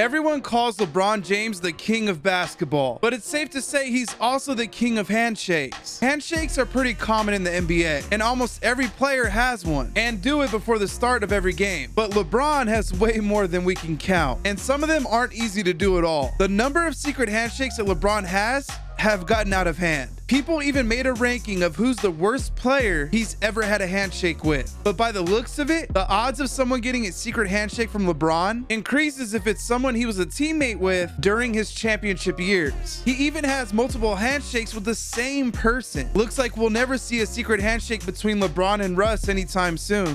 Everyone calls LeBron James the king of basketball, but it's safe to say he's also the king of handshakes. Handshakes are pretty common in the NBA, and almost every player has one, and do it before the start of every game. But LeBron has way more than we can count, and some of them aren't easy to do at all. The number of secret handshakes that LeBron has have gotten out of hand. People even made a ranking of who's the worst player he's ever had a handshake with. But by the looks of it, the odds of someone getting a secret handshake from LeBron increases if it's someone he was a teammate with during his championship years. He even has multiple handshakes with the same person. Looks like we'll never see a secret handshake between LeBron and Russ anytime soon.